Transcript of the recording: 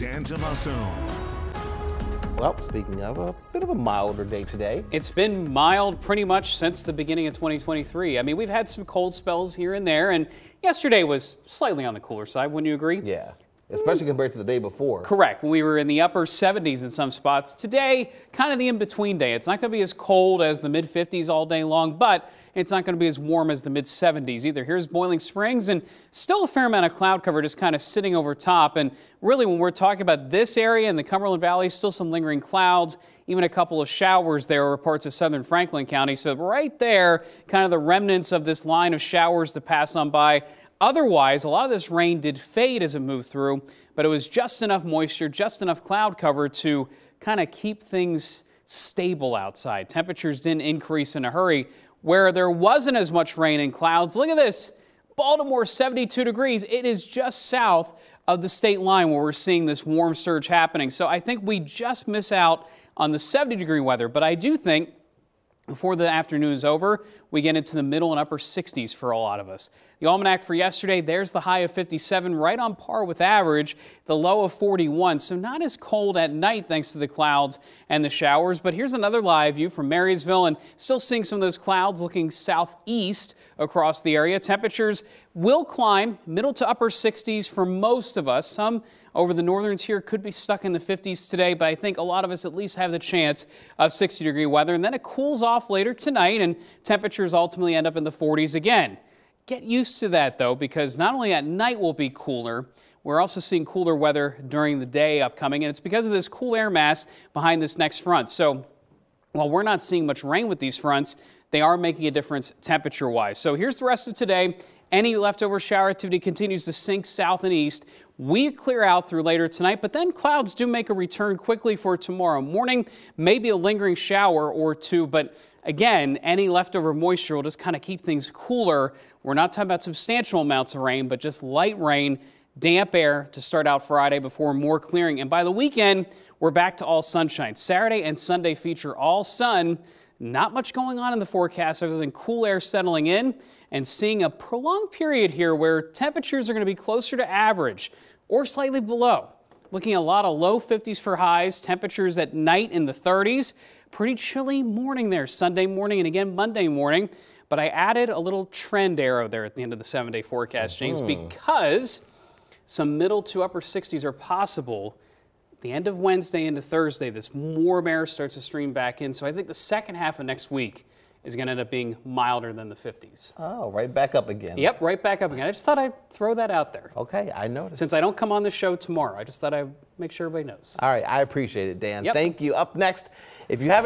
Dan Tomaso. Well, speaking of, a bit of a milder day today. It's been mild pretty much since the beginning of 2023. I mean, we've had some cold spells here and there, and yesterday was slightly on the cooler side. Wouldn't you agree? Yeah, especially compared to the day before. Correct. We were in the upper 70s in some spots. Today, kind of the in between day. It's not going to be as cold as the mid 50s all day long, but it's not going to be as warm as the mid 70s either. Here's Boiling Springs, and still a fair amount of cloud cover just kind of sitting over top. And really, when we're talking about this area in the Cumberland Valley, still some lingering clouds, even a couple of showers there over parts of southern Franklin County. So, right there, kind of the remnants of this line of showers to pass on by. Otherwise, a lot of this rain did fade as it moved through, but it was just enough moisture, just enough cloud cover to kind of keep things stable outside. Temperatures didn't increase in a hurry. Where there wasn't as much rain and clouds, look at this. Baltimore 72 degrees. It is just south of the state line where we're seeing this warm surge happening. So I think we just miss out on the 70 degree weather, but I do think before the afternoon is over, we get into the middle and upper 60s for a lot of us. The almanac for yesterday, there's the high of 57, right on par with average, the low of 41. So not as cold at night thanks to the clouds and the showers. But here's another live view from Marysville and still seeing some of those clouds looking southeast across the area. Temperatures will climb middle to upper 60s for most of us. Some over the northern tier could be stuck in the 50s today, but I think a lot of us at least have the chance of 60 degree weather. And then it cools off later tonight and temperatures ultimately end up in the 40s again. Get used to that though, because not only at night will be cooler, we're also seeing cooler weather during the day upcoming, and it's because of this cool air mass behind this next front. So while we're not seeing much rain with these fronts, they are making a difference temperature wise. So here's the rest of today. Any leftover shower activity continues to sink south and east. We clear out through later tonight, but then clouds do make a return quickly for tomorrow morning. Maybe a lingering shower or two, but again, any leftover moisture will just kind of keep things cooler. We're not talking about substantial amounts of rain, but just light rain, damp air to start out Friday before more clearing. And by the weekend, we're back to all sunshine. Saturday and Sunday feature all sun. Not much going on in the forecast other than cool air settling in and seeing a prolonged period here where temperatures are going to be closer to average or slightly below. Looking at a lot of low 50s for highs, temperatures at night in the 30s. Pretty chilly morning there, Sunday morning and again Monday morning. But I added a little trend arrow there at the end of the seven day forecast, James, Mm-hmm. because some middle to upper 60s are possible the end of Wednesday into Thursday, this warm air starts to stream back in. So I think the second half of next week is going to end up being milder than the 50s. Oh, right back up again. Yep, right back up again. I just thought I'd throw that out there. Okay, I noticed. Since I don't come on the show tomorrow, I just thought I'd make sure everybody knows. All right, I appreciate it, Dan. Yep. Thank you. Up next, if you haven't